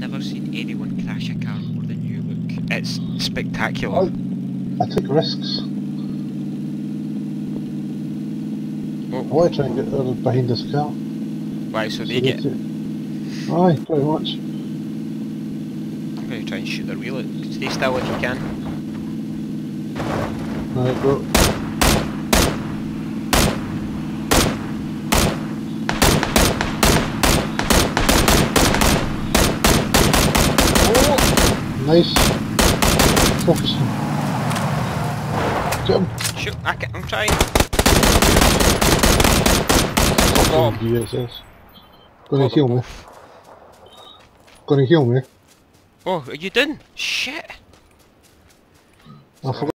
never seen anyone crash a car more than you, Luke. It's spectacular. Oh. I take risks. Oh, I want to try and get her behind this car. right, so they So get... they- Aye, pretty much. I'm going to try and shoot their wheel out. Stay still if you can. Alright, go. Oh! Nice. Focusing. Get him. Shoot, I can, I'm trying. Fucking. USS. Gonna heal me. Gonna heal me. Oh, are you done? Shit! I forgot.